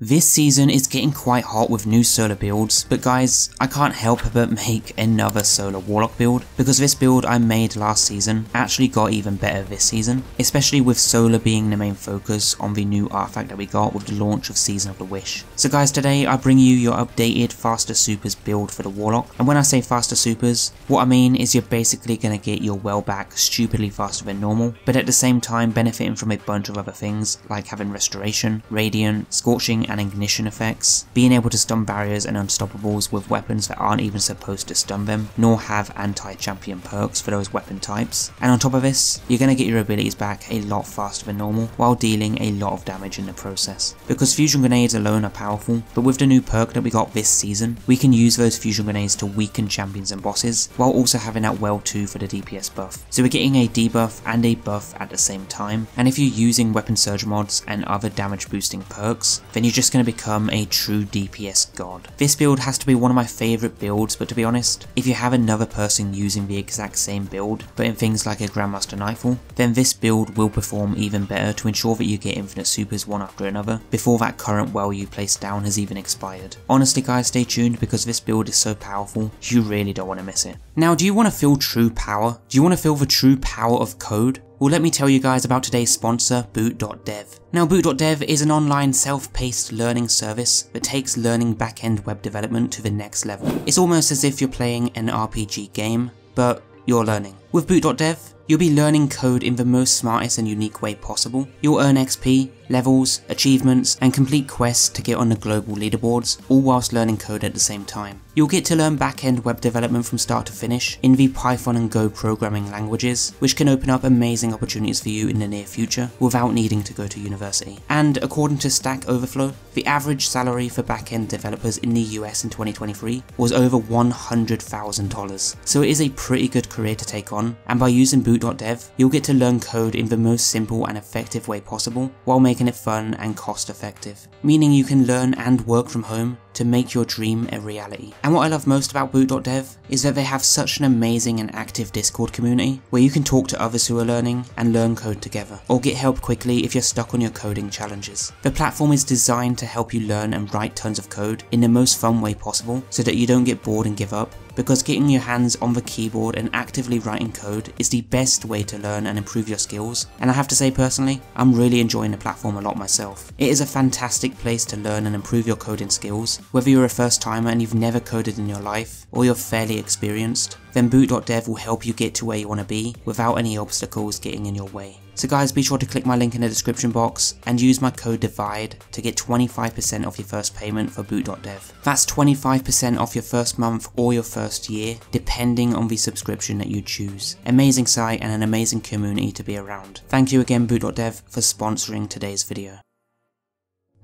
This season is getting quite hot with new solar builds, but guys, I can't help but make another solar warlock build, because this build I made last season actually got even better this season, especially with solar being the main focus on the new artifact that we got with the launch of Season of the Wish. So guys, today I bring you your updated faster supers build for the warlock, and when I say faster supers, what I mean is you're basically going to get your well back stupidly faster than normal, but at the same time benefiting from a bunch of other things like having restoration, radiant, scorching and ignition effects, being able to stun barriers and unstoppables with weapons that aren't even supposed to stun them, nor have anti-champion perks for those weapon types. And on top of this, you're going to get your abilities back a lot faster than normal, while dealing a lot of damage in the process. Because fusion grenades alone are powerful, but with the new perk that we got this season, we can use those fusion grenades to weaken champions and bosses, while also having that well 2 for the DPS buff. So we're getting a debuff and a buff at the same time, and if you're using weapon surge mods and other damage boosting perks, then you're just going to become a true DPS god. This build has to be one of my favourite builds, but to be honest, if you have another person using the exact same build, but in things like a Grandmaster Nightfall, then this build will perform even better to ensure that you get infinite supers one after another, before that current well you placed down has even expired. Honestly guys, stay tuned because this build is so powerful, you really don't want to miss it. Now do you want to feel true power? Do you want to feel the true power of code? Well let me tell you guys about today's sponsor, Boot.dev. Now Boot.dev is an online self-paced learning service that takes learning back-end web development to the next level. It's almost as if you're playing an RPG game, but you're learning. With Boot.dev, you'll be learning code in the most smartest and unique way possible. You'll earn XP, levels, achievements, and complete quests to get on the global leaderboards, all whilst learning code at the same time. You'll get to learn back-end web development from start to finish in the Python and Go programming languages, which can open up amazing opportunities for you in the near future without needing to go to university. And according to Stack Overflow, the average salary for back-end developers in the US in 2023 was over $100,000. So it is a pretty good career to take on, and by using Boot.dev, you'll get to learn code in the most simple and effective way possible, while making it fun and cost effective. Meaning you can learn and work from home to make your dream a reality. And what I love most about Boot.dev is that they have such an amazing and active Discord community where you can talk to others who are learning and learn code together, or get help quickly if you're stuck on your coding challenges. The platform is designed to help you learn and write tons of code in the most fun way possible so that you don't get bored and give up, because getting your hands on the keyboard and actively writing code is the best way to learn and improve your skills, and I have to say personally, I'm really enjoying the platform a lot myself. It is a fantastic place to learn and improve your coding skills, whether you're a first timer and you've never coded in your life, or you're fairly experienced, then boot.dev will help you get to where you want to be without any obstacles getting in your way. So guys, be sure to click my link in the description box and use my code DIVIDE to get 25% off your first payment for boot.dev. That's 25% off your first month or your first year, depending on the subscription that you choose. Amazing site and an amazing community to be around. Thank you again boot.dev for sponsoring today's video.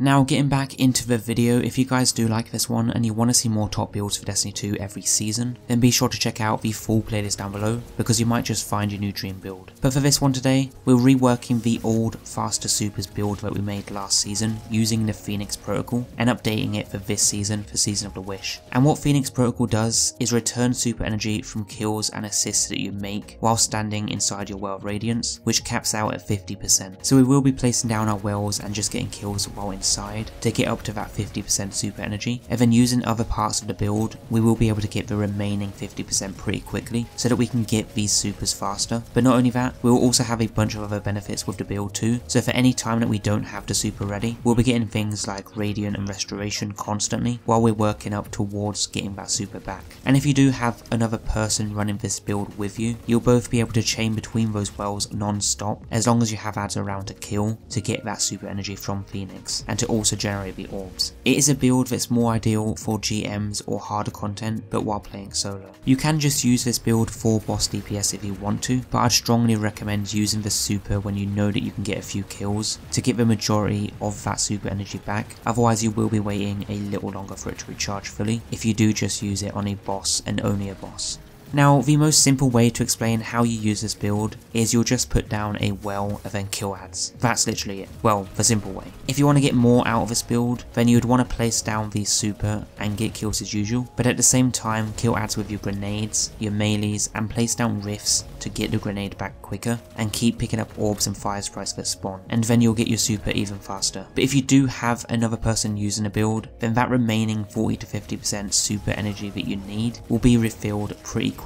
Now getting back into the video, if you guys do like this one and you want to see more top builds for Destiny 2 every season, then be sure to check out the full playlist down below because you might just find your new dream build. But for this one today, we're reworking the old Faster Supers build that we made last season using the Phoenix Protocol and updating it for this season for Season of the Wish. And what Phoenix Protocol does is return super energy from kills and assists that you make while standing inside your Well of Radiance, which caps out at 50%. So we will be placing down our wells and just getting kills while in side to get up to that 50% super energy. And then using other parts of the build we will be able to get the remaining 50% pretty quickly so that we can get these supers faster. But not only that we will also have a bunch of other benefits with the build too. So for any time that we don't have the super ready we'll be getting things like radiant and restoration constantly while we're working up towards getting that super back. And if you do have another person running this build with you you'll both be able to chain between those wells non-stop as long as you have ads around to kill to get that super energy from Phoenix. And to also generate the orbs. It is a build that's more ideal for GMs or harder content but while playing solo. You can just use this build for boss DPS if you want to, but I'd strongly recommend using the super when you know that you can get a few kills to get the majority of that super energy back, otherwise you will be waiting a little longer for it to recharge fully if you do just use it on a boss and only a boss. Now, the most simple way to explain how you use this build is you'll just put down a well and then kill ads. That's literally it. Well, the simple way. If you want to get more out of this build, then you'd want to place down the super and get kills as usual, but at the same time kill ads with your grenades, your melees, and place down rifts to get the grenade back quicker, and keep picking up orbs and fire sprites that spawn, and then you'll get your super even faster. But if you do have another person using a build, then that remaining 40 to 50% super energy that you need will be refilled pretty quickly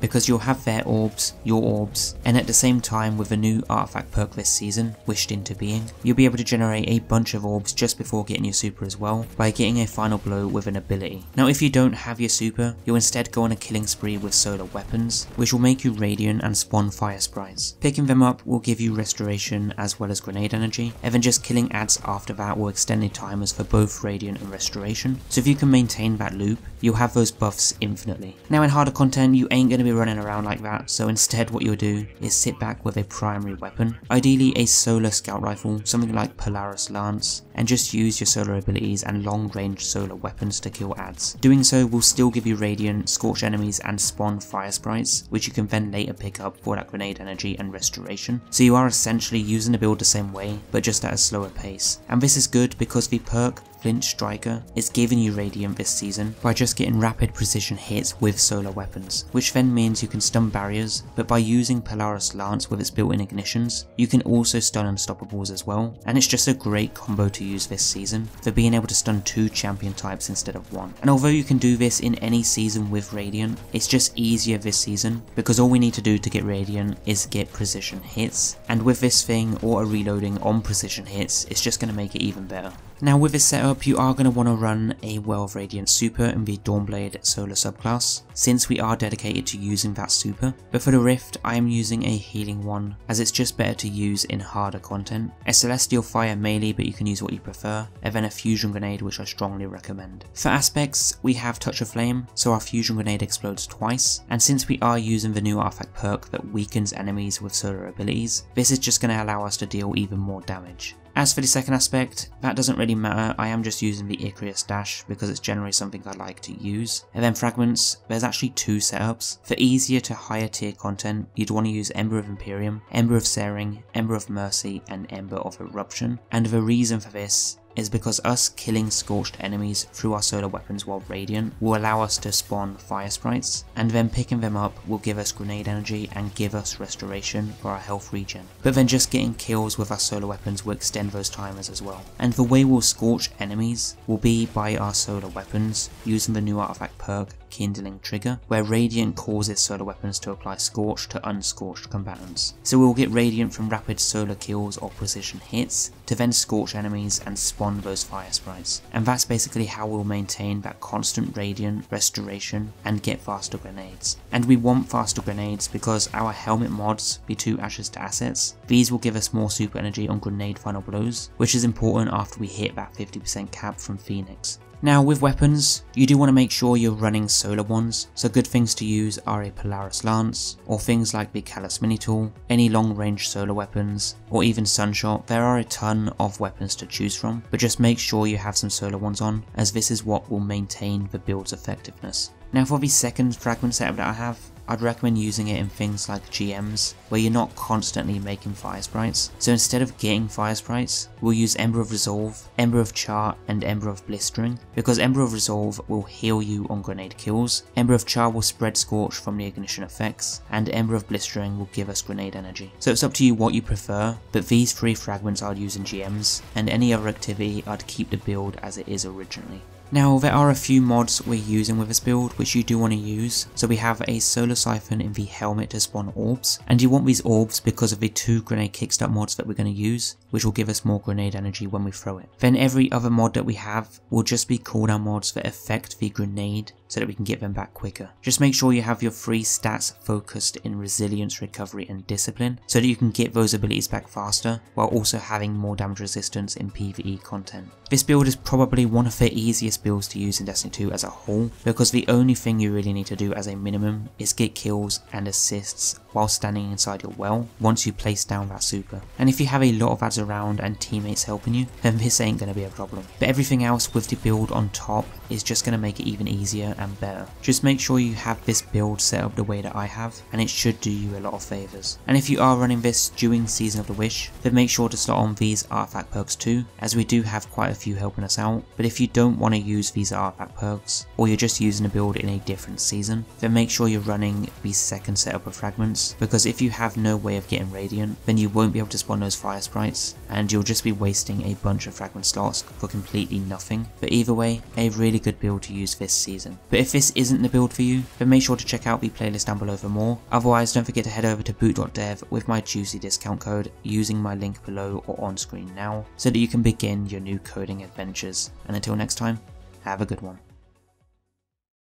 because you'll have their orbs, your orbs, and at the same time with a new artifact perk this season, Wished Into Being, you'll be able to generate a bunch of orbs just before getting your super as well by getting a final blow with an ability. Now if you don't have your super, you'll instead go on a killing spree with solar weapons, which will make you radiant and spawn fire sprites. Picking them up will give you restoration as well as grenade energy, and then just killing ads after that will extend the timers for both radiant and restoration. So if you can maintain that loop, you'll have those buffs infinitely. Now in harder content, you ain't going to be running around like that, so instead what you'll do is sit back with a primary weapon, ideally a solar scout rifle, something like Polaris Lance, and just use your solar abilities and long range solar weapons to kill ads. Doing so will still give you radiant, scorch enemies and spawn fire sprites, which you can then later pick up for that grenade energy and restoration. So you are essentially using the build the same way, but just at a slower pace. And this is good because the perk Flint Striker is giving you Radiant this season by just getting rapid precision hits with solar weapons, which then means you can stun barriers, but by using Polaris Lance with its built-in ignitions, you can also stun unstoppables as well, and it's just a great combo to use this season for being able to stun two champion types instead of one. And although you can do this in any season with Radiant, it's just easier this season because all we need to do to get Radiant is get precision hits, and with this thing or a reloading on precision hits, it's just going to make it even better. Now with this setup you are going to want to run a Well of Radiant Super in the Dawnblade Solar subclass, since we are dedicated to using that super, but for the Rift I am using a healing one as it's just better to use in harder content, a Celestial Fire melee but you can use what you prefer, and then a Fusion Grenade which I strongly recommend. For aspects we have Touch of Flame so our Fusion Grenade explodes twice, and since we are using the new artifact perk that weakens enemies with solar abilities, this is just going to allow us to deal even more damage. As for the second aspect, that doesn't really matter, I am just using the Icarus dash because it's generally something I like to use. And then fragments, there's actually two setups. For easier to higher tier content, you'd want to use Ember of Empyrean, Ember of Searing, Ember of Mercy, and Ember of Eruption. And the reason for this is because us killing scorched enemies through our solar weapons while radiant will allow us to spawn fire sprites, and then picking them up will give us grenade energy and give us restoration for our health regen. But then just getting kills with our solar weapons will extend those timers as well. And the way we'll scorch enemies will be by our solar weapons using the new artifact perk Kindling Trigger, where Radiant causes solar weapons to apply Scorch to unscorched combatants. So we'll get Radiant from rapid solar kills or precision hits, to then scorch enemies and spawn those fire sprites. And that's basically how we'll maintain that constant Radiant, restoration, and get faster grenades. And we want faster grenades because our helmet mods, the two Ashes to Assets, these will give us more super energy on grenade final blows, which is important after we hit that 50% cap from Phoenix. Now with weapons, you do want to make sure you're running solar ones, so good things to use are a Polaris Lance, or things like the Calus Mini Tool, any long range solar weapons, or even Sunshot, there are a ton of weapons to choose from, but just make sure you have some solar ones on, as this is what will maintain the build's effectiveness. Now for the second fragment setup that I have, I'd recommend using it in things like GMs, where you're not constantly making fire sprites. So instead of getting fire sprites, we'll use Ember of Resolve, Ember of Char, and Ember of Blistering, because Ember of Resolve will heal you on grenade kills, Ember of Char will spread Scorch from the ignition effects, and Ember of Blistering will give us grenade energy. So it's up to you what you prefer, but these three fragments I'd use in GMs, and any other activity I'd keep the build as it is originally. Now there are a few mods we're using with this build which you do want to use, so we have a solar siphon in the helmet to spawn orbs, and you want these orbs because of the two grenade kickstart mods that we're going to use, which will give us more grenade energy when we throw it. Then every other mod that we have will just be cooldown mods that affect the grenade so that we can get them back quicker. Just make sure you have your free stats focused in resilience, recovery and discipline so that you can get those abilities back faster while also having more damage resistance in PvE content. This build is probably one of the easiest builds to use in Destiny 2 as a whole, because the only thing you really need to do as a minimum is get kills and assists while standing inside your well once you place down that super. And if you have a lot of ads around and teammates helping you, then this ain't going to be a problem. But everything else with the build on top is just going to make it even easier and better. Just make sure you have this build set up the way that I have, and it should do you a lot of favours. And if you are running this during Season of the Wish, then make sure to slot on these artifact perks too, as we do have quite a few helping us out. But if you don't want to use these artifact perks, or you're just using a build in a different season, then make sure you're running the second setup of fragments, because if you have no way of getting Radiant, then you won't be able to spawn those fire sprites, and you'll just be wasting a bunch of fragment slots for completely nothing. But either way, a really good build to use this season. But if this isn't the build for you, then make sure to check out the playlist down below for more. Otherwise, don't forget to head over to boot.dev with my juicy discount code using my link below or on screen now, so that you can begin your new coding adventures. And until next time, have a good one.